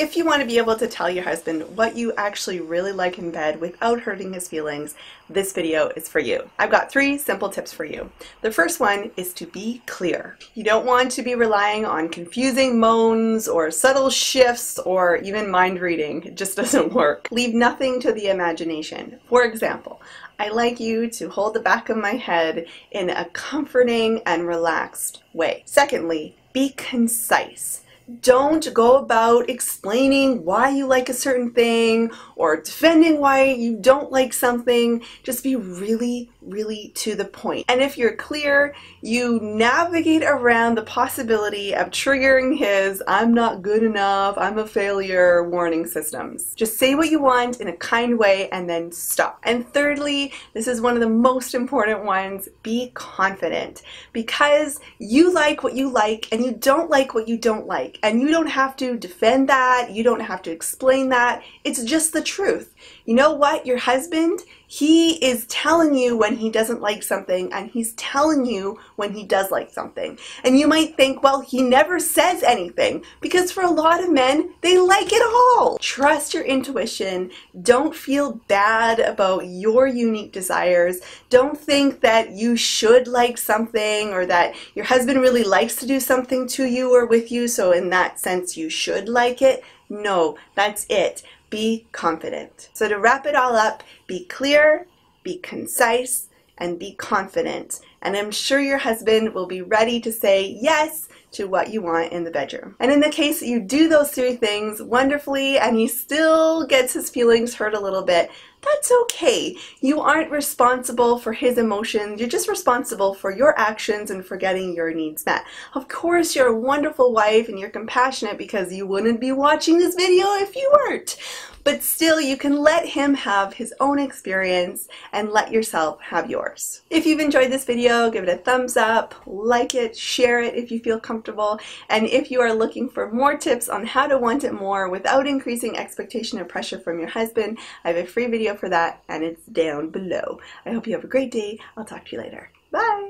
If you want to be able to tell your husband what you actually really like in bed without hurting his feelings, this video is for you. I've got three simple tips for you. The first one is to be clear. You don't want to be relying on confusing moans or subtle shifts or even mind reading. It just doesn't work. Leave nothing to the imagination. For example, I like you to hold the back of my head in a comforting and relaxed way. Secondly, be concise don't go about explaining why you like a certain thing or defending why you don't like something. Just be really, really to the point. And if you're clear, you navigate around the possibility of triggering his I'm not good enough, I'm a failure warning systems. Just say what you want in a kind way and then stop. And thirdly, this is one of the most important ones, be confident because you like what you like and you don't like what you don't like. And you don't have to defend that, you don't have to explain that. It's just the truth. You know what? Your husband, he is telling you when he doesn't like something and he's telling you when he does like something. And you might think, well, he never says anything because for a lot of men, they like it all. Trust your intuition. Don't feel bad about your unique desires. Don't think that you should like something or that your husband really likes to do something to you or with you. So in that sense, you should like it. No, that's it be confident. So to wrap it all up, be clear, be concise, and be confident. And I'm sure your husband will be ready to say yes to what you want in the bedroom. And in the case that you do those three things wonderfully and he still gets his feelings hurt a little bit, that's okay. You aren't responsible for his emotions. You're just responsible for your actions and for getting your needs met. Of course, you're a wonderful wife and you're compassionate because you wouldn't be watching this video if you weren't. But still, you can let him have his own experience and let yourself have yours. If you've enjoyed this video, give it a thumbs up, like it, share it if you feel comfortable, and if you are looking for more tips on how to want it more without increasing expectation and pressure from your husband, I have a free video for that and it's down below. I hope you have a great day. I'll talk to you later. Bye!